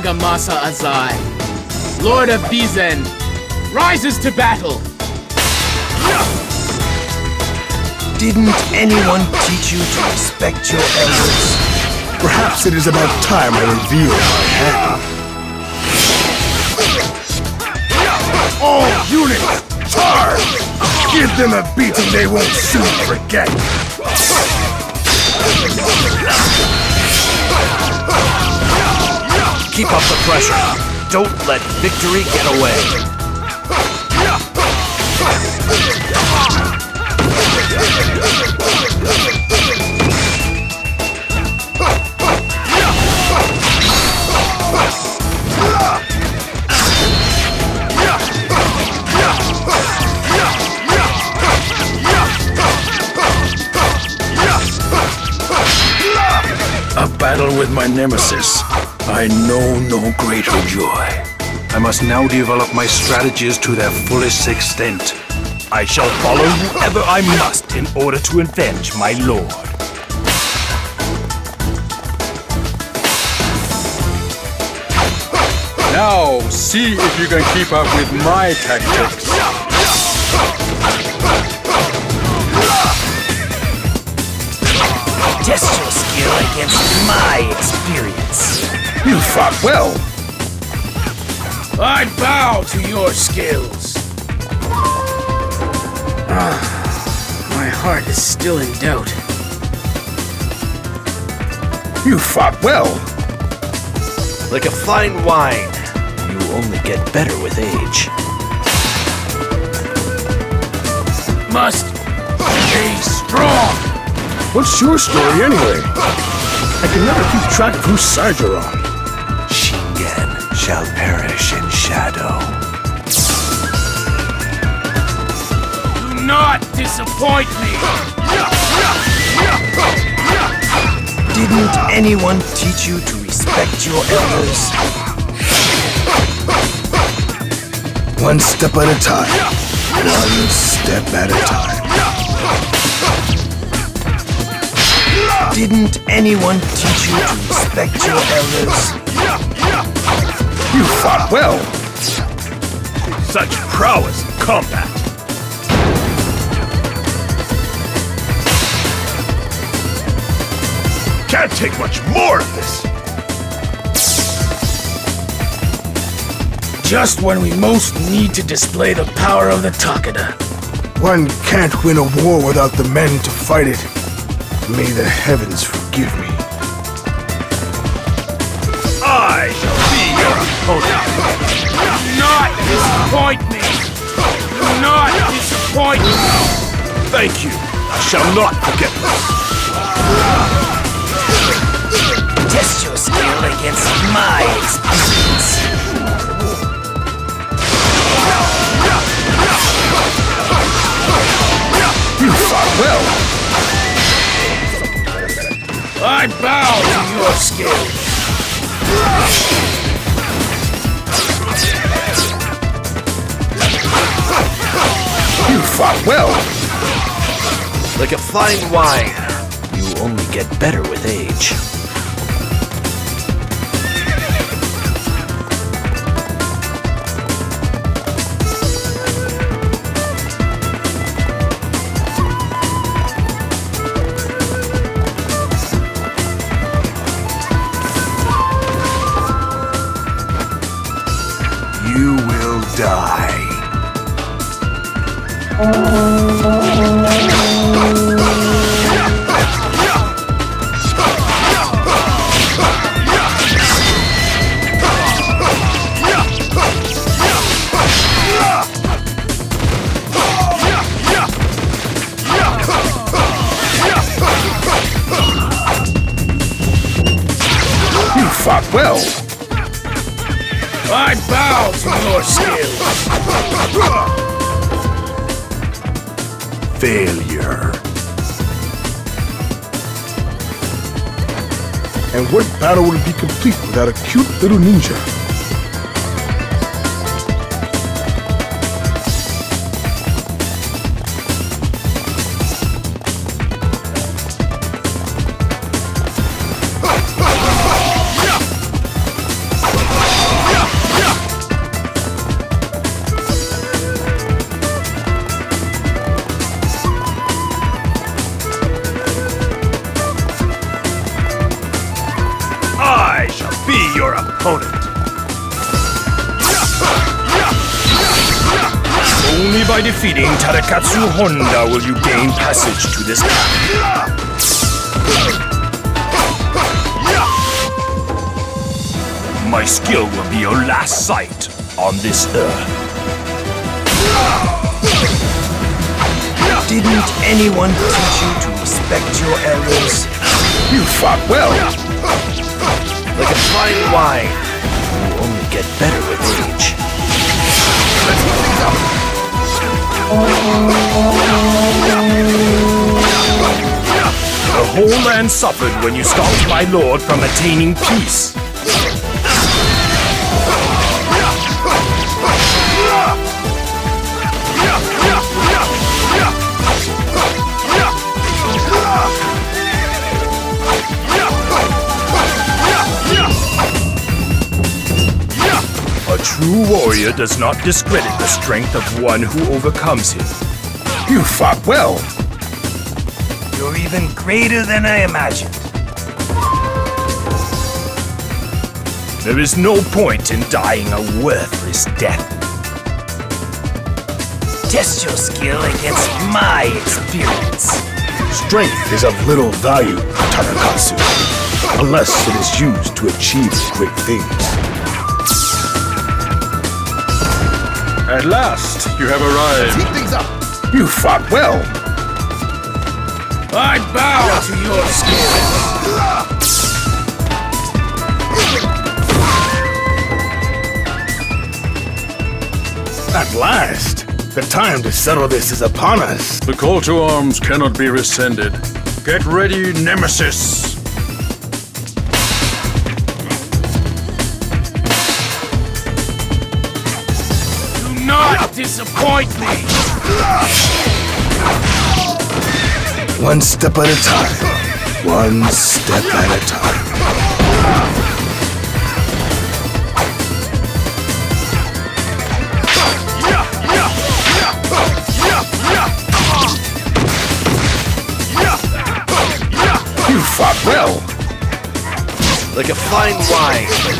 Nagamasa Azai, Lord of Bizen, rises to battle. Didn't anyone teach you to respect your elders? Perhaps it is about time I reveal my hand. All units, charge! Give them a beating they won't soon forget. Up the pressure. Don't let victory get away. A battle with my nemesis. I know no greater joy. I must now develop my strategies to their fullest extent. I shall follow whoever I must in order to avenge my lord. Now, see if you can keep up with my tactics. Test your skill against my experience. You fought well. I bow to your skills. Ah, my heart is still in doubt. You fought well. Like a fine wine, you only get better with age. Must be strong. What's your story anyway? I can never keep track of whose side you're on. Shall perish in shadow. Do not disappoint me. Didn't anyone teach you to respect your elders? One step at a time. One step at a time. Didn't anyone teach you to respect your elders? You fought well. Such prowess in combat. Can't take much more of this. Just when we most need to display the power of the Takeda. One can't win a war without the men to fight it. May the heavens forgive me. I shall be your opponent. Do not disappoint me. Do not disappoint me. Thank you. I shall not forget this. Test your skill against my experience. You fought well. I bow to your skill. You fought well. Like a fine wine, you only get better with age. Fought well. I bow to your skill. Failure. And what battle would be complete without a cute little ninja? Opponent. Only by defeating Tadakatsu Honda will you gain passage to this path. My skill will be your last sight on this earth. Didn't anyone teach you to respect your elders? You fought well. Like a fine wine, you only get better with age. The whole land suffered when you stopped my lord from attaining peace. True warrior does not discredit the strength of one who overcomes him. You fought well. You're even greater than I imagined. There is no point in dying a worthless death. Test your skill against my experience. Strength is of little value, Tadakatsu, unless it is used to achieve great things. At last, you have arrived. things up. You fought well. I bow to your skill. At last, the time to settle this is upon us. The call to arms cannot be rescinded. Get ready, Nemesis. Disappoint me. One step at a time. One step at a time. You fought well. Like a fine wine, you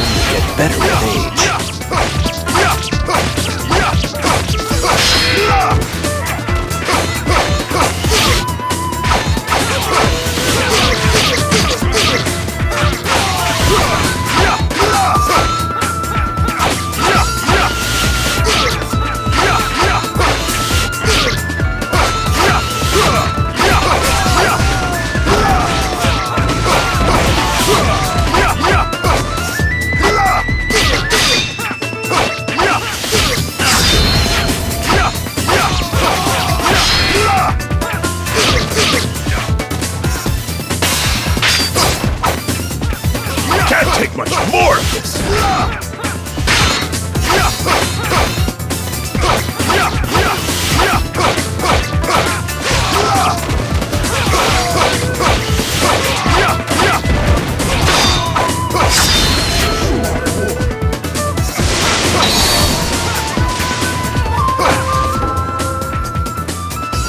only get better with age. Can't take much more of this.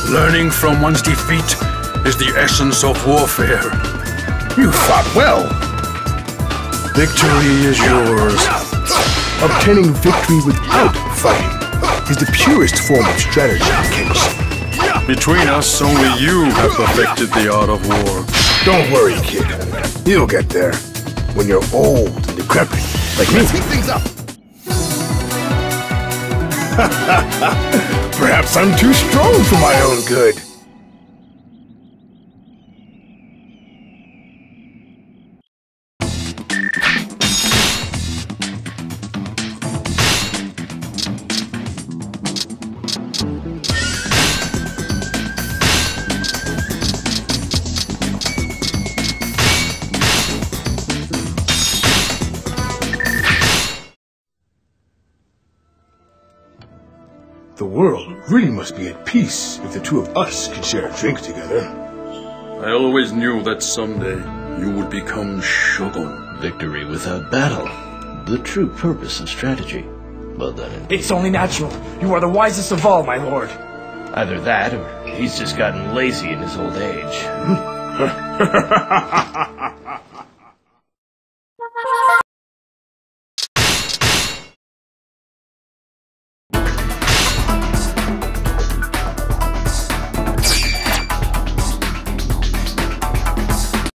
Learning from one's defeat is the essence of warfare. You fought well. Victory is yours. Obtaining victory without fighting is the purest form of strategy, Kenshin. Between us, only you have perfected the art of war. Don't worry, kid. You'll get there. When you're old and decrepit, like me. things up. Perhaps I'm too strong for my own good. The world really must be at peace if the two of us can share a drink together. I always knew that someday you would become Shogun. Victory without battle. The true purpose of strategy. Well done. It's only natural. You are the wisest of all, my lord. Either that or he's just gotten lazy in his old age.